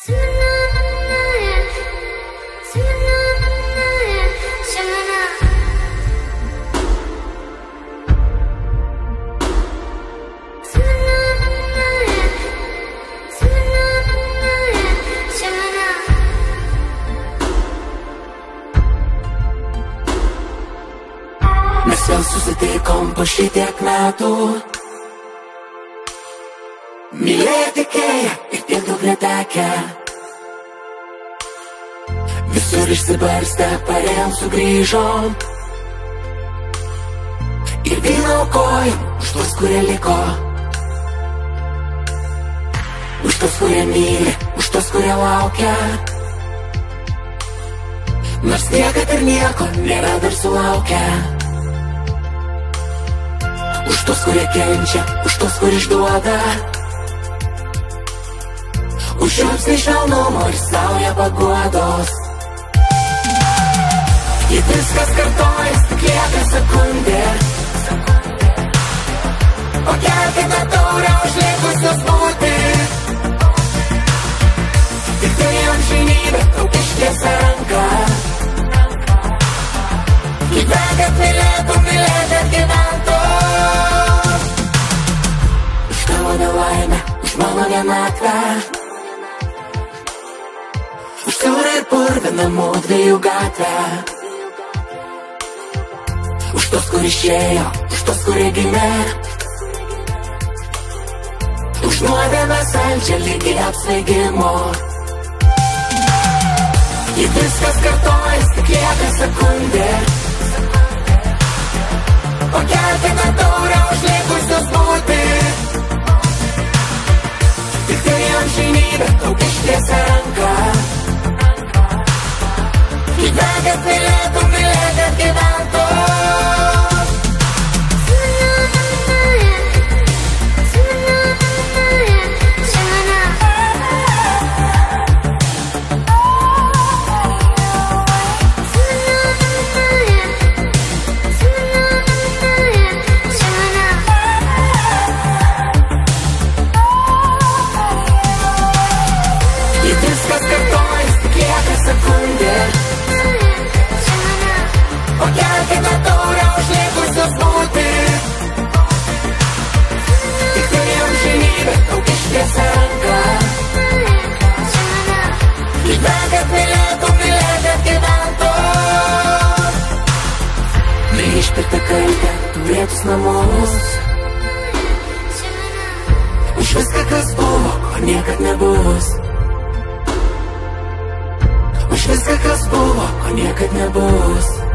Mes vėl susitikom po šitiek metų Mylėti tikėję ir tiek daug netekę Visur išsibarstę parėjom sugrįžom. Ir vyną aukojom už tuos, kurie liko. Už tuos, kurie myli, už tuos, kurie laukia. Nors niekad ir nieko nėra dar sulaukę. Už tuos, kurie kenčia, už tuos, kur išduoda Už jums nešvelnumo ir sauja paguodos. Jei viskas kartojas, tik lieka sekundė Pakelkite taurę už likusius būti. Tik tai amžinybė, tau ištiesia ranką Gyvenk, mylėtų, mylėt, atgyventų. Už tavo nelaimę, už mano vienatvę Siaurą ir purviną mūdviejų gatvę Už tos, kur išėjo, už tos, kurie gimė Už nuodėmę saldžią lygį apsvaigimo Jei viskas kartojas, tik lieka sekundė Gyvenk, mylėtų, Neišpirkta kaltę, turėtus namus Už viską, kas buvo, ko niekad nebus Už viską, kas buvo, ko niekad nebus